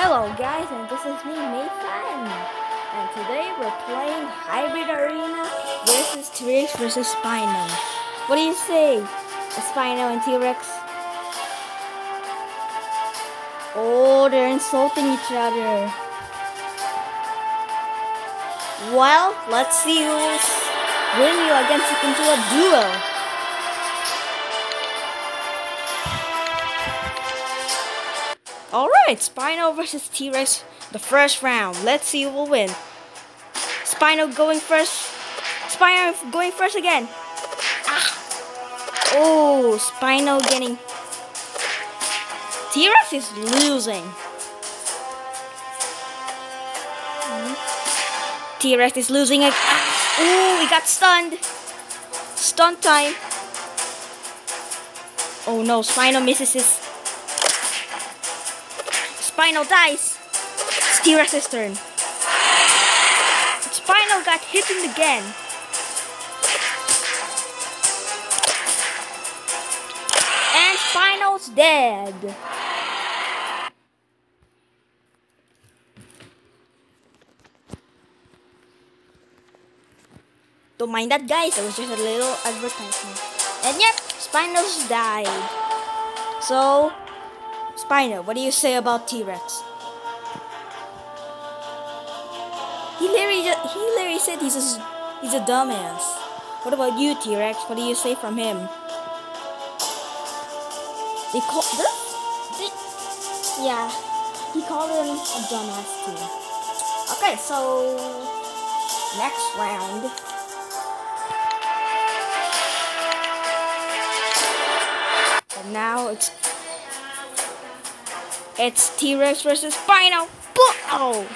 Hello guys, and this is me, Nathan. And today we're playing Hybrid Arena versus T-Rex versus Spino. What do you say, Spino and T-Rex? Oh, they're insulting each other. Well, let's see who's win you against into a duel. Alright, Spino versus T-Rex, the first round. Let's see who will win. Spino going first. Spino going first again. Ah. Oh, Spino getting... T-Rex is losing. T-Rex is losing again. Ah. Oh, he got stunned. Stun time. Oh no, Spino misses his Spino dies. It's T-Rex's turn. Spino got hit again. And Spino's dead. Don't mind that guys, it was just a little advertisement. And yep, Spino's died. So, Spino, what do you say about T-Rex? He literally, he literally said he's a, he's a dumbass. What about you, T-Rex? What do you say from him? They call? They, yeah, he called him a dumbass too. Okay, so next round. And now it's it's T-Rex versus Spino. Oh!